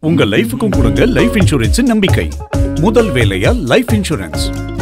உங்க லைஃபுக்கும் கொடுங்க life insurance நம்பிக்கை. முதல் வேலையா லைஃப் இன்சூரன்ஸ்.